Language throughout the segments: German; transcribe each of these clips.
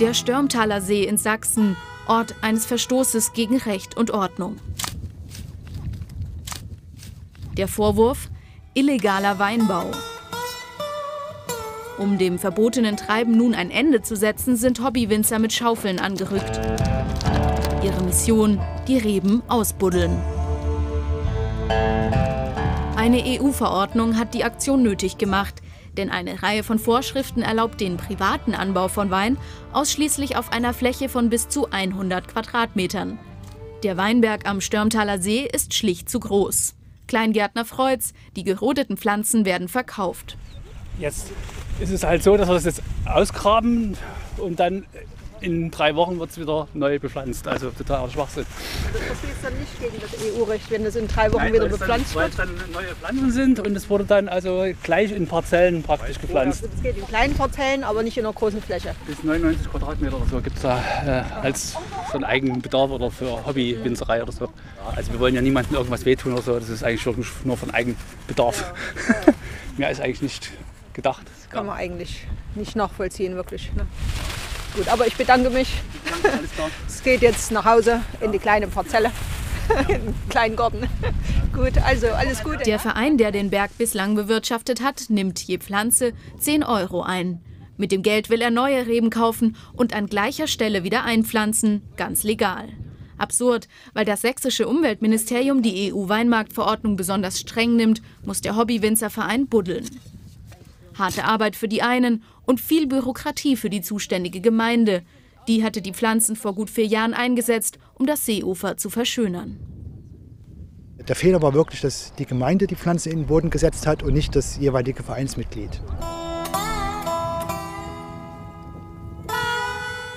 Der Störmtaler See in Sachsen, Ort eines Verstoßes gegen Recht und Ordnung. Der Vorwurf? Illegaler Weinbau. Um dem verbotenen Treiben nun ein Ende zu setzen, sind Hobbywinzer mit Schaufeln angerückt. Ihre Mission, die Reben ausbuddeln. Eine EU-Verordnung hat die Aktion nötig gemacht, denn eine Reihe von Vorschriften erlaubt den privaten Anbau von Wein ausschließlich auf einer Fläche von bis zu 100 Quadratmetern. Der Weinberg am Störmtaler See ist schlicht zu groß. Kleingärtner freut's, die gerodeten Pflanzen werden verkauft. Jetzt ist es halt so, dass wir das jetzt ausgraben und dann in drei Wochen wird es wieder neu bepflanzt. Also totaler Schwachsinn. Das verstehst dann nicht gegen das EU-Recht, wenn das in drei Wochen Nein, wieder bepflanzt dann, wird? Weil es dann neue Pflanzen sind und es wurde dann also gleich in Parzellen praktisch gepflanzt. Ja, das geht in kleinen Parzellen, aber nicht in einer großen Fläche. Bis 99 Quadratmeter oder so gibt es da äh, als so einen eigenen Bedarf oder für Hobbywinzerei oder so. Also wir wollen ja niemandem irgendwas wehtun oder so. Das ist eigentlich nur von Eigenbedarf. Ja, ja. Mehr ist eigentlich nicht gedacht. Das kann man eigentlich nicht nachvollziehen, wirklich. Ne? Gut, aber ich bedanke mich. Es geht jetzt nach Hause in die kleine Parzelle. in den kleinen Garten. Gut, also alles Gute. Der Verein, der den Berg bislang bewirtschaftet hat, nimmt je Pflanze 10 Euro ein. Mit dem Geld will er neue Reben kaufen und an gleicher Stelle wieder einpflanzen, ganz legal. Absurd, weil das sächsische Umweltministerium die EU-Weinmarktverordnung besonders streng nimmt, muss der Hobbywinzerverein buddeln. Harte Arbeit für die einen und viel Bürokratie für die zuständige Gemeinde. Die hatte die Pflanzen vor gut vier Jahren eingesetzt, um das Seeufer zu verschönern. Der Fehler war wirklich, dass die Gemeinde die Pflanze in den Boden gesetzt hat und nicht das jeweilige Vereinsmitglied.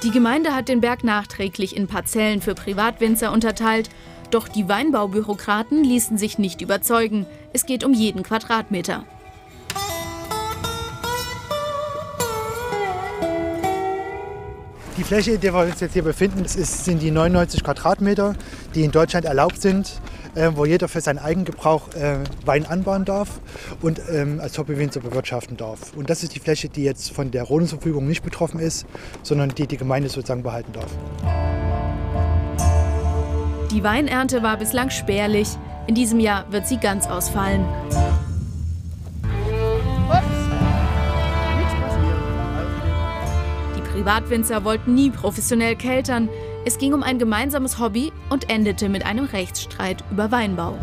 Die Gemeinde hat den Berg nachträglich in Parzellen für Privatwinzer unterteilt. Doch die Weinbaubürokraten ließen sich nicht überzeugen. Es geht um jeden Quadratmeter. Die Fläche, in der wir uns jetzt hier befinden, ist, sind die 99 Quadratmeter, die in Deutschland erlaubt sind, äh, wo jeder für seinen Eigengebrauch äh, Wein anbauen darf und ähm, als Hobbywinzer bewirtschaften darf. Und das ist die Fläche, die jetzt von der Rodungsverfügung nicht betroffen ist, sondern die die Gemeinde sozusagen behalten darf. Die Weinernte war bislang spärlich. In diesem Jahr wird sie ganz ausfallen. Privatwinzer wollten nie professionell keltern. Es ging um ein gemeinsames Hobby und endete mit einem Rechtsstreit über Weinbau.